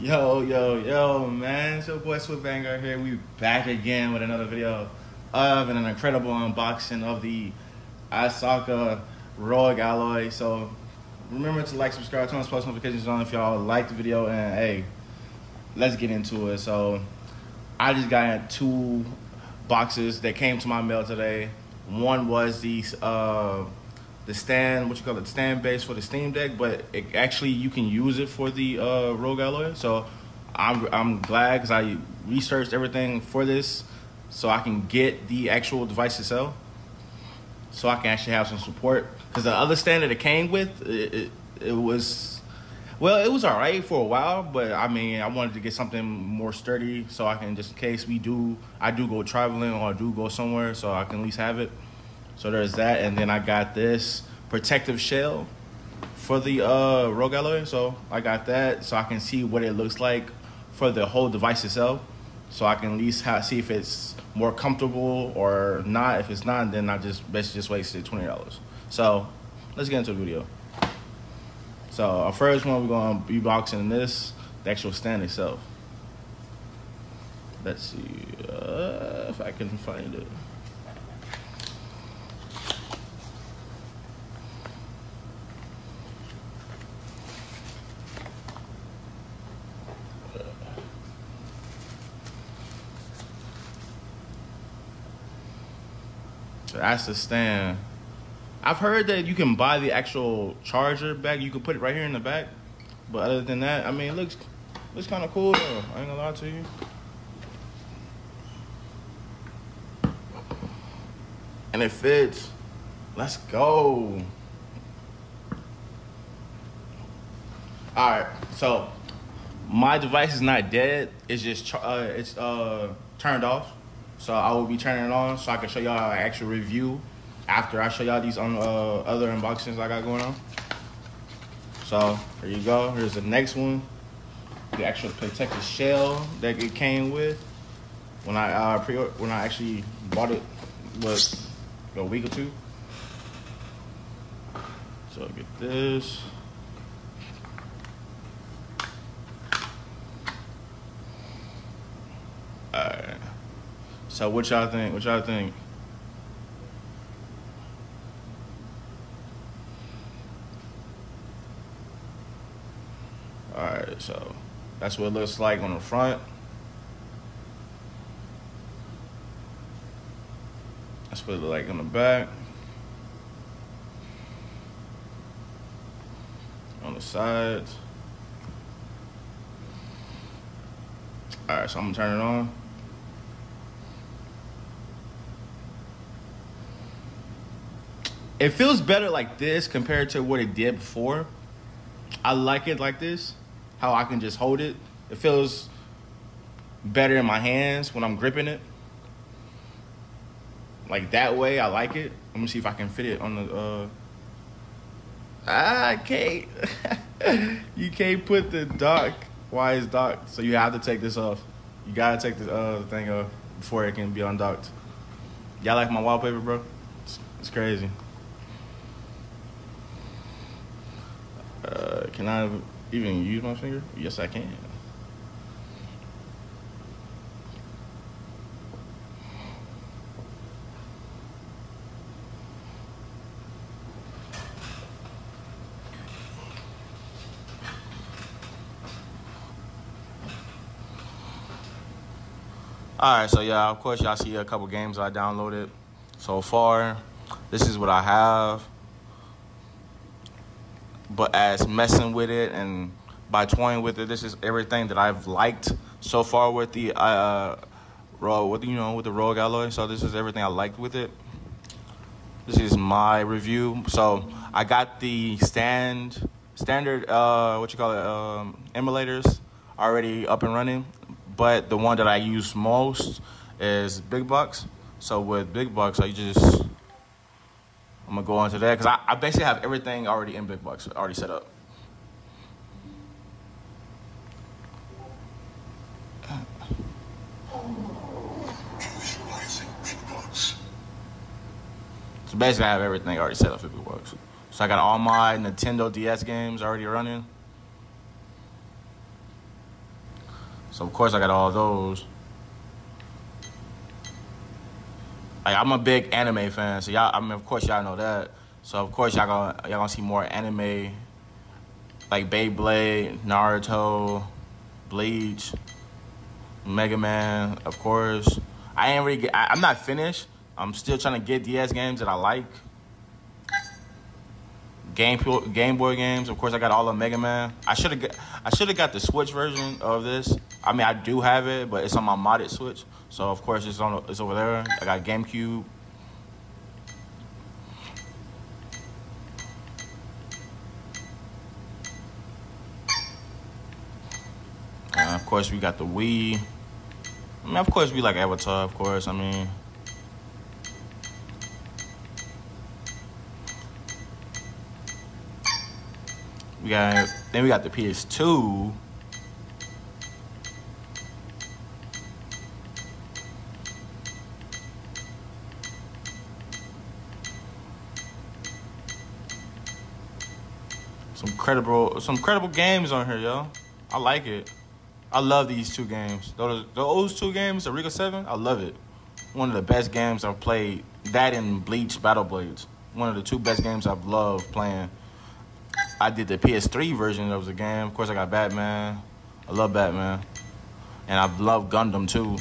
Yo, yo, yo, man. It's your boy Swift Vanguard here. We back again with another video of an incredible unboxing of the ASUS ROG Ally. So remember to like, subscribe, turn on post notifications on if y'all like the video. And hey, let's get into it. So I just got two boxes that came to my mail today. One was the uh, the stand, what you call it, stand base for the Steam Deck, but it, actually you can use it for the uh, ROG Ally. So I'm I'm glad because I researched everything for this, so I can get the actual device itself, so I can actually have some support. Because the other stand that it came with, it, it, it was, well, it was all right for a while, but I mean, I wanted to get something more sturdy, so I can just in case we do, I do go traveling or I do go somewhere, so I can at least have it. So there's that, and then I got this protective shell for the uh, ROG Ally. So I got that, so I can see what it looks like for the whole device itself. So I can at least have, see if it's more comfortable or not. If it's not, then I just basically just wasted twenty dollars. So let's get into the video. So our first one, we're gonna be boxing this, the actual stand itself. Let's see uh, if I can find it. That's the stand. I've heard that you can buy the actual charger back. You can put it right here in the back. But other than that, I mean, it looks looks kind of cool though. I ain't gonna lie to you. And it fits. Let's go. All right, so my device is not dead. It's just uh, it's uh, turned off. So I will be turning it on so I can show y'all an actual review after I show y'all these on, uh, other unboxings I got going on. So here you go. Here's the next one. The actual protective shell that it came with when I uh, pre when I actually bought it was a week or two. So get this. Alright. So what y'all think? What y'all think? Alright, so that's what it looks like on the front. That's what it looks like on the back. On the sides. Alright, so I'm gonna turn it on. It feels better like this compared to what it did before. I like it like this, how I can just hold it. It feels better in my hands when I'm gripping it. Like that way, I like it. Let me see if I can fit it on the. Uh... I can't. you can't put the dock. Why is docked? So you have to take this off. You gotta take the uh, thing off before it can be undocked. Y'all like my wallpaper, bro? It's, it's crazy. Uh, can I even use my finger? Yes, I can. All right, so yeah, of course, y'all see a couple games I downloaded so far. This is what I have but as messing with it and by toying with it, this is everything that I've liked so far with the uh, rogue, with you know, with the ROG Ally. So this is everything I liked with it. This is my review. So I got the stand, standard, uh, what you call it, um, emulators already up and running, but the one that I use most is Big Box. So with Big Box, I just I'm gonna go into that because I, I basically have everything already in Big Box, already set up. So basically, I have everything already set up for Big Box. So I got all my Nintendo DS games already running. So of course I got all those. Like I'm a big anime fan, so y'all. I mean, of course y'all know that. So of course y'all gonna y'all gonna see more anime, like Beyblade, Naruto, Bleach, Mega Man. Of course, I ain't really. Get, I, I'm not finished. I'm still trying to get DS games that I like. Game Game Boy games. Of course, I got all of Mega Man. I should have I should have got the Switch version of this. I mean, I do have it, but it's on my modded Switch. So of course, it's on it's over there. I got GameCube. Uh, of course, we got the Wii. I mean, of course, we like Avatar. Of course, I mean. We got then we got the PS2. Some credible some credible games on here, yo. I like it. I love these two games. Those those two games, Eureka 7, I love it. One of the best games I've played. That and Bleach Battle Blades. One of the two best games I've loved playing. I did the PS3 version of the game. Of course, I got Batman. I love Batman. And I love Gundam too.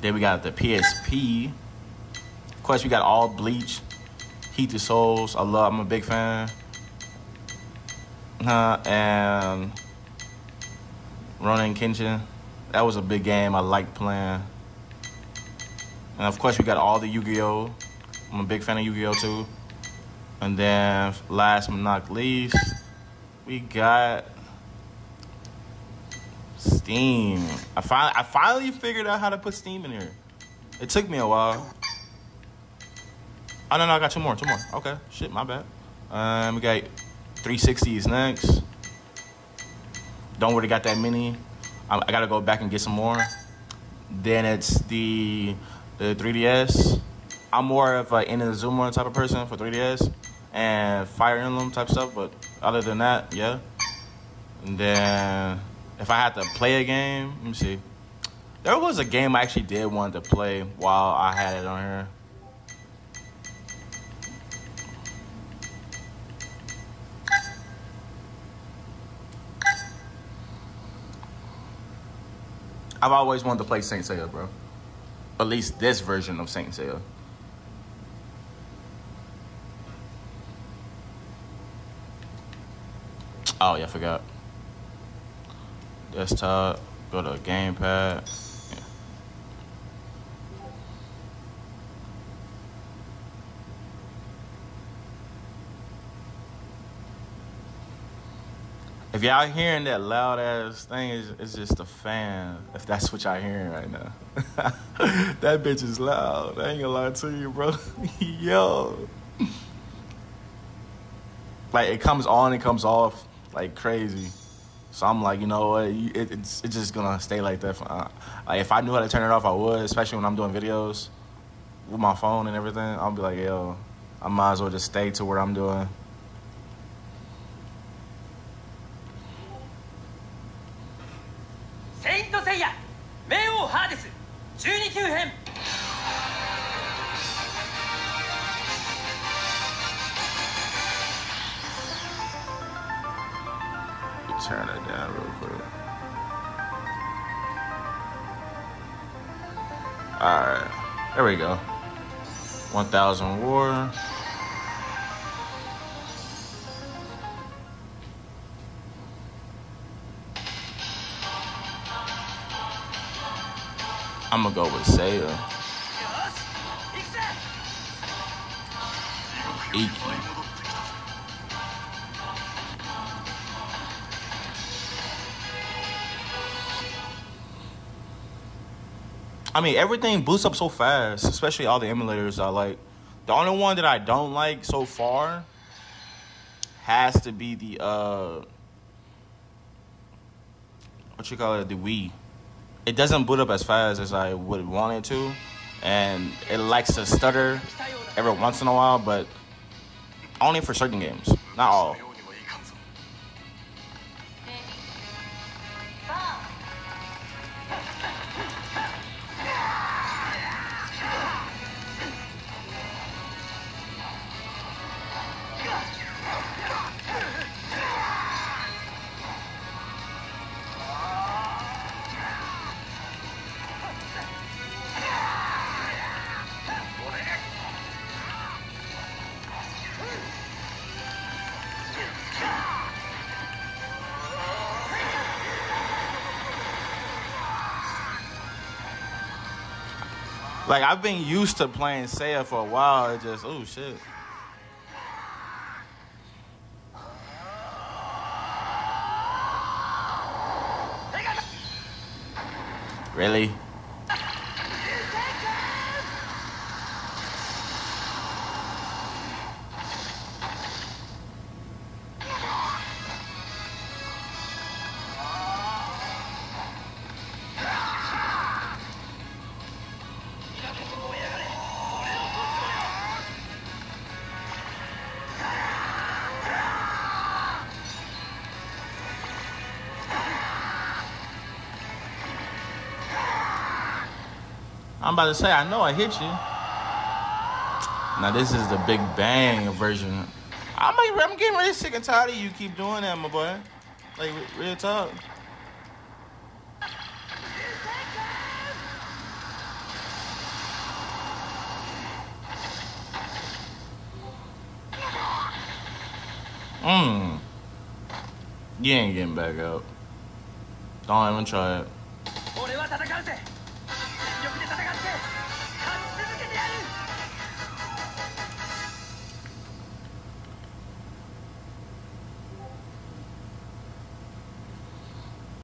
Then we got the PSP. Of course, we got all Bleach, Heat the Souls. I love. I'm a big fan. Uh, and Rurouni Kenshin. That was a big game. I liked playing. And of course, we got all the Yu-Gi-Oh. I'm a big fan of Yu-Gi-Oh too. And then last but not least, we got Steam. I I finally figured out how to put Steam in here. It took me a while. Oh no no I got two more, two more. Okay, shit, my bad. Um we got 360s next. Don't really got that many. I, I gotta go back and get some more. Then it's the the 3DS. I'm more of an Inazuma type of person for 3DS and Fire Emblem type stuff, but other than that, yeah. And then if I had to play a game, let me see. There was a game I actually did want to play while I had it on here. I've always wanted to play Saint Seiya, bro. At least this version of Saint Seiya. Oh yeah, I forgot. Desktop, go to gamepad. If y'all hearing that loud ass thing, it's, it's just a fan. If that's what y'all hearing right now, that bitch is loud. I ain't gonna lie to you, bro. Yo, like it comes on, it comes off like crazy. So I'm like, you know what? It, it's it's just gonna stay like that. For, uh, like if I knew how to turn it off, I would. Especially when I'm doing videos with my phone and everything. I'll be like, yo, I might as well just stay to what I'm doing. turn it down real quick. Alright. There we go. 1,000 war. I'm gonna go with Seiya. Iki. I mean, everything boosts up so fast, especially all the emulators I like. The only one that I don't like so far has to be the uh what you call it, the Wii. It doesn't boot up as fast as I would want it to, and it likes to stutter every once in a while, but only for certain games, not all. Like I've been used to playing Seiya for a while. It just oh shit. Really? I'm about to say, I know I hit you. Now this is the Big Bang version. I'm, I'm getting really sick and tired of you keep doing that, my boy. Like, real talk. Mmm. You ain't getting back out. Don't even try it.